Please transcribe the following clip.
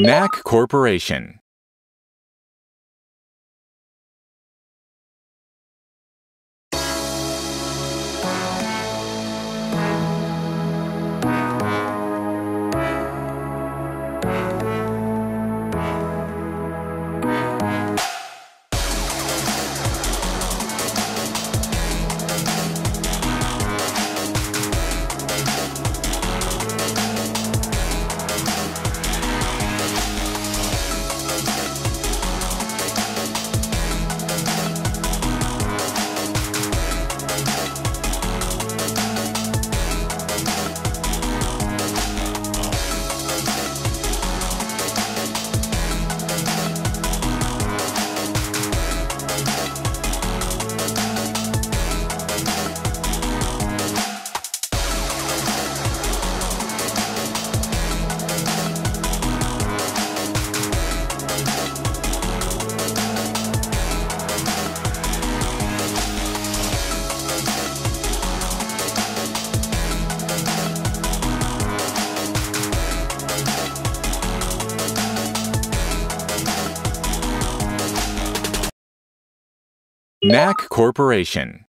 Mac Corporation. Mac Corporation.